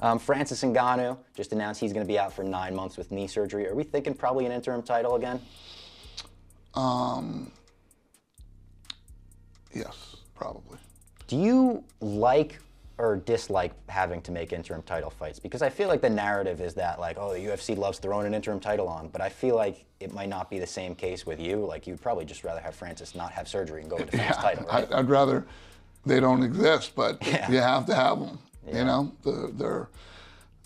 Um, Francis Ngannou just announced he's going to be out for nine months with knee surgery. Are we thinking probably an interim title again? Um, Yes, probably. Do you like or dislike having to make interim title fights? Because I feel like the narrative is that like, oh, the UFC loves throwing an interim title on, but I feel like it might not be the same case with you. Like you'd probably just rather have Francis not have surgery and go and the his title, right? I'd rather they don't exist, but Yeah. you have to have them. Yeah. You know, they're, they're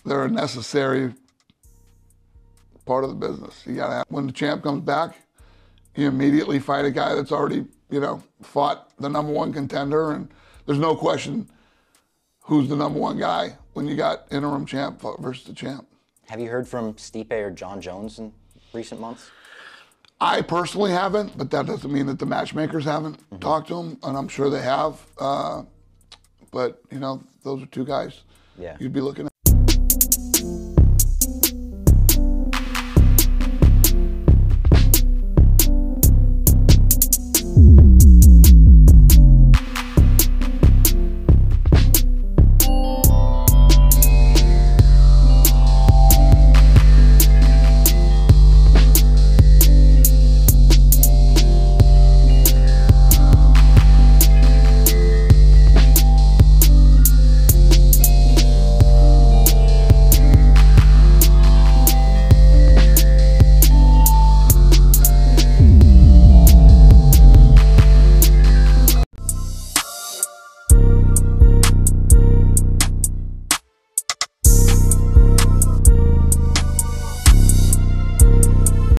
they're a necessary part of the business. You gotta have, when the champ comes back, you immediately fight a guy that's already you know fought the number one contender, and there's no question who's the number one guy when you got interim champ versus the champ. have you heard from Stipe or Jon Jones in recent months? I personally haven't, but that doesn't mean that the matchmakers haven't Mm-hmm. talked to him, and I'm sure they have. Uh, but you know, those are two guys Yeah. you'd be looking at.